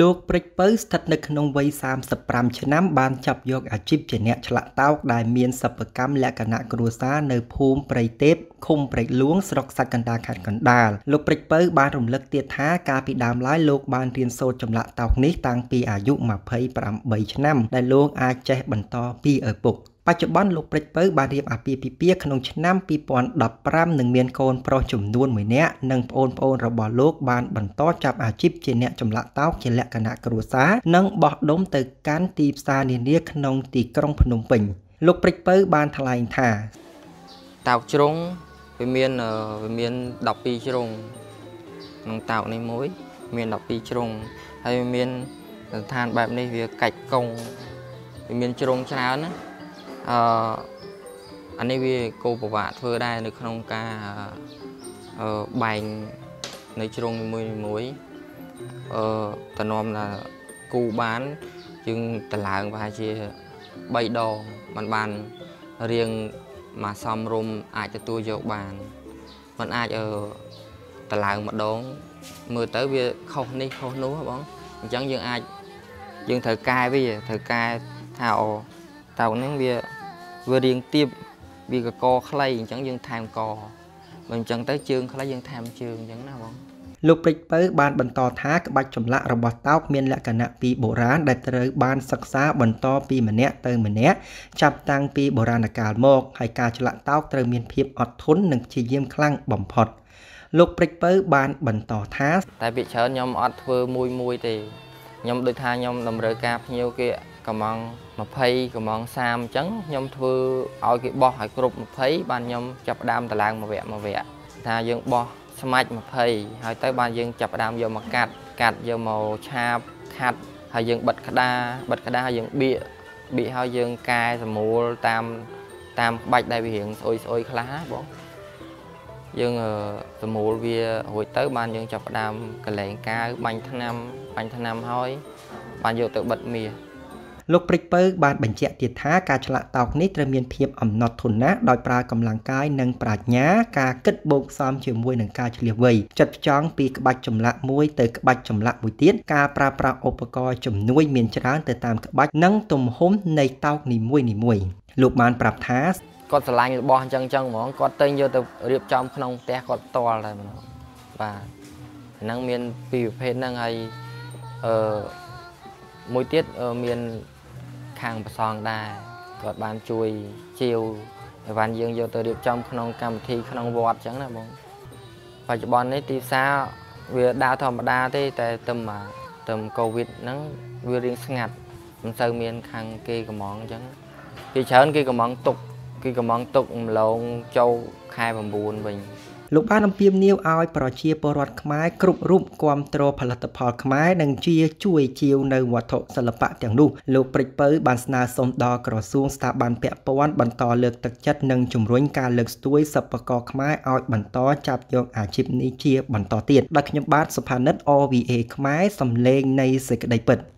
លោកព្រិចពៅស្ថិតនៅក្នុងវ័យ35ឆ្នាំបានចាប់យកអាជីពជាអ្នកឆ្លាក់តោកដែលមានសិប្បកម្មលក្ខណៈគ្រួសារនៅភូមិព្រៃទេពឃុំព្រែកលួងស្រុកសាច់កណ្ដាលខេត្តកណ្ដាលលោកព្រិចពៅបានរំលឹកទៀតថាកាលពីដើមឡើយលោកបានរៀនសូត្រចម្លាក់តោកនេះតាំងពីអាយុ28ឆ្នាំដែលលោកអាចចេះបន្តពីឪពុកបច្ចុប្បន្នលោកព្រិចពៅបានរៀបអាពាហ៍ពិពាហ៍ក្នុងឆ្នាំ2015និងមានកូនប្រុសចំនួន1នាក់និងប្អូនប្អូនរបស់លោកបានបន្តចាប់អាជីពជាអ្នកចម្លាក់តោកជាលក្ខណៈគ្រួសារនិងបោះដុំទៅកាន់ទីផ្សារនានាក្នុងទីក្រុងភ្នំពេញលោកព្រិចពៅបានថ្លែងថាតោកជ្រុងវាមានវាមាន12ជ្រុងក្នុងតោកនេះមួយមាន12ជ្រុងហើយវាមានស្ថានបែបនេះវាកាច់កងវាមានជ្រុងច្រើនណា អឺអានេះវាគោប្រវត្តិធ្វើដែរនៅក្នុងការអឺបែងនៅជ្រុងនីមួយមួយអឺតំណមថាគូបានយើងតឡើងប្រហែលជា3ដងมันបានរៀងមកសំរុំអាចទទួលយកបានมันអាចអឺតឡើងម្ដងមើលទៅវាខុសនេះខុសនោះបងអញ្ចឹងយើងអាចយើងត្រូវកែវាត្រូវកែថាអូ តើនឹងវាវារៀងទៀបវាកកខ្លីអញ្ចឹងយើងថែមកបើអញ្ចឹងទៅជើងខ្លីយើងថែមជើងអញ្ចឹងណាបងលោកព្រិចពៅបានបន្តថាក្បាច់ចម្លាក់របស់តោកមានលក្ខណៈពីបុរាណដែលត្រូវបានសិក្សាបន្តពីម្នាក់ទៅម្នាក់ចាប់តាំងពីបុរាណកាលមកហើយការឆ្លាក់តោកត្រូវមានភាពអត់ធន់និងព្យាយាមខ្លាំងបំផុតលោកព្រិចពៅបានបន្តថាតែពីច្រើនខ្ញុំអត់ធ្វើមួយមួយទេខ្ញុំដូចថាខ្ញុំតម្រូវការភ្ញៀវគេ កំង20កំង30អញ្ចឹងខ្ញុំធ្វើឲ្យគេបោះឲ្យគ្រប់20បានខ្ញុំចាប់ផ្ដើមតឡើងមួយវគ្គមួយវគ្គថាយើងបោះស្មាច់20ហើយទៅបានយើងចាប់ផ្ដើមយកមកកាត់កាត់យកមកឆាបខាត់ហើយយើងបិទក្តារបិទក្តារហើយយើងបៀកបៀកហើយយើងកែសម្រួលតាមតាមក្បាច់ដែលវារៀងស្អុយស្អុយខ្លះបងយើងសម្រួលវារួចទៅបានយើងចាប់ផ្ដើមកលែងកាវបាញ់ថ្នាំបាញ់ថ្នាំហើយបានយកទៅបិទមាស លោកព្រិចពៅបានបញ្ជាក់ទៀតថាការឆ្លាក់តោកនេះត្រូវមានភាពអំណត់ធន់ណាស់ដោយប្រើកម្លាំងកាយនិងប្រាជ្ញា ការគិតបូកផ្សំជាមួយនឹងការឆ្លៀសវៃចិត្តផ្ចង់ពីក្បាច់ចម្លាក់មួយទៅក្បាច់ចម្លាក់មួយទៀតការប្រើប្រាស់ឧបករណ៍ជំនួយមានច្រើនទៅតាមក្បាច់និងទំហំនៃតោកនីមួយៗលោកបានប្រាប់ថាគាត់ស្រឡាញ់របស់អញ្ចឹងអញ្ចឹងហ្មងគាត់ទៅយកទៅរៀបចំក្នុងផ្ទះគាត់ផ្ទាល់តែម្ដងបាទហ្នឹងមានពីរប្រភេទហ្នឹងហើយអឺមួយទៀតមាន ខាងប្រសងដែរគាត់បានជួយជាវអីវ៉ាន់យើងយកទៅរៀបចំក្នុងកម្មវិធីក្នុងវត្តអញ្ចឹងណាបងបច្ចុប្បន្ននេះទីផ្សារវាដើរធម្មតាទេតែទៅមកទៅកូវីដហ្នឹងវារៀងស្ងាត់មិនសូវមានខាងគេកំងអញ្ចឹងគេច្រើនគេកំងទុកគេកំងទុកម្លងចូលខែ9វិញ លោកបានអំពាវនាវឲ្យប្រជាពលរដ្ឋខ្មែរគ្រប់រូបគ្រប់គ្រងផលិតផលខ្មែរនិងជាជួយជាវនៅវត្ថុសិល្បៈទាំងនោះលោកព្រិចពៅបានស្នើសុំដល់ក្រសួងស្ថាប័នពាក់ព័ន្ធបន្តលើកទឹកចិត្តនិងជំរុញការលើកស្ទួយសិប្បករខ្មែរឲ្យបន្តចាប់យកអាជីពនេះជាបន្តទៀតដោយខ្ញុំបាទសុផានិត OVA ខ្មែរសំឡេងនៃសេចក្តីពិត